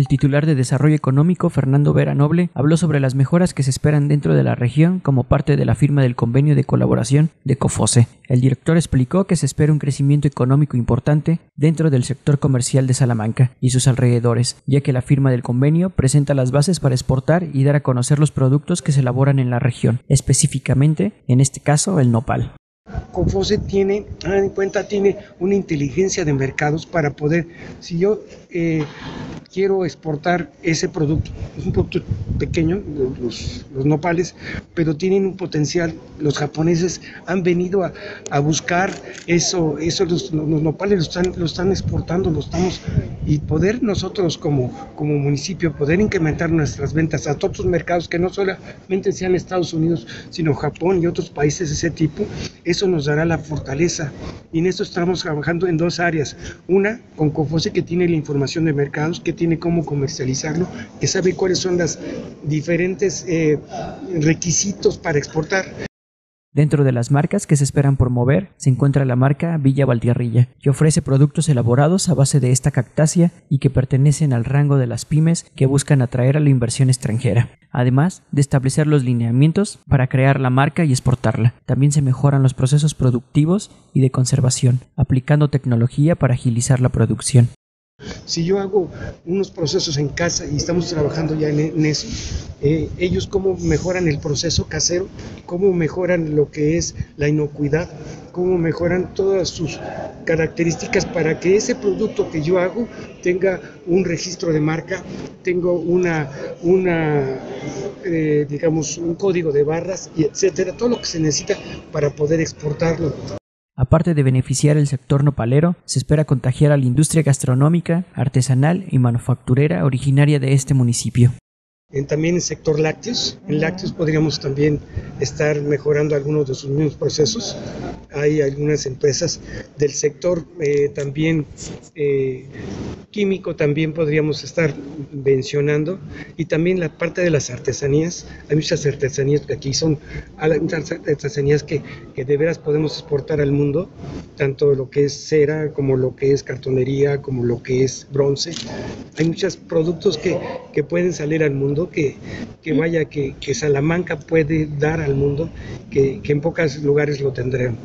El titular de Desarrollo Económico, Fernando Vera Noble, habló sobre las mejoras que se esperan dentro de la región como parte de la firma del convenio de colaboración de COFOSE. El director explicó que se espera un crecimiento económico importante dentro del sector comercial de Salamanca y sus alrededores, ya que la firma del convenio presenta las bases para exportar y dar a conocer los productos que se elaboran en la región, específicamente, en este caso, el nopal. Confose tiene, en cuenta, tiene una inteligencia de mercados para poder, si yo eh, quiero exportar ese producto, es un producto pequeño, los, nopales, pero tienen un potencial, los japoneses han venido a, buscar eso, eso los, nopales lo están, lo están exportando, lo estamos, y poder nosotros como, como municipio, poder incrementar nuestras ventas a todos los mercados que no solamente sean Estados Unidos, sino Japón y otros países de ese tipo, eso nos dará la fortaleza. Y en esto estamos trabajando en dos áreas. Una, con Cofose, que tiene la información de mercados, que tiene cómo comercializarlo, que sabe cuáles son los diferentes eh, requisitos para exportar. Dentro de las marcas que se esperan promover se encuentra la marca Villa Valtierrilla, que ofrece productos elaborados a base de esta cactácea y que pertenecen al rango de las pymes que buscan atraer a la inversión extranjera. Además de establecer los lineamientos para crear la marca y exportarla, también se mejoran los procesos productivos y de conservación, aplicando tecnología para agilizar la producción. Si yo hago unos procesos en casa y estamos trabajando ya en, eso, eh, ellos cómo mejoran el proceso casero, cómo mejoran lo que es la inocuidad, cómo mejoran todas sus características para que ese producto que yo hago tenga un registro de marca, tenga una, una eh, digamos, un código de barras y etcétera, todo lo que se necesita para poder exportarlo. Aparte de beneficiar el sector nopalero, se espera contagiar a la industria gastronómica, artesanal y manufacturera originaria de este municipio también en sector lácteos. En lácteos podríamos también estar mejorando algunos de sus mismos procesos. Hay algunas empresas del sector eh, también eh, químico, también podríamos estar mencionando. Y también la parte de las artesanías. Hay muchas artesanías que aquí son artesanías que, que de veras podemos exportar al mundo, tanto lo que es cera como lo que es cartonería, como lo que es bronce. Hay muchos productos que, que pueden salir al mundo que, vaya, que, Salamanca puede dar al mundo, que, que en pocos lugares lo tendremos.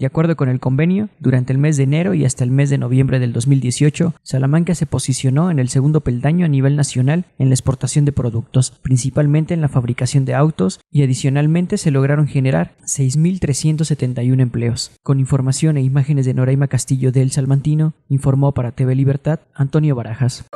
De acuerdo con el convenio, durante el mes de enero y hasta el mes de noviembre del 2018, Salamanca se posicionó en el segundo peldaño a nivel nacional en la exportación de productos, principalmente en la fabricación de autos, y adicionalmente se lograron generar 6.371 empleos. Con información e imágenes de Noraima Castillo del Salmantino, informó para TV Libertad Antonio Barajas.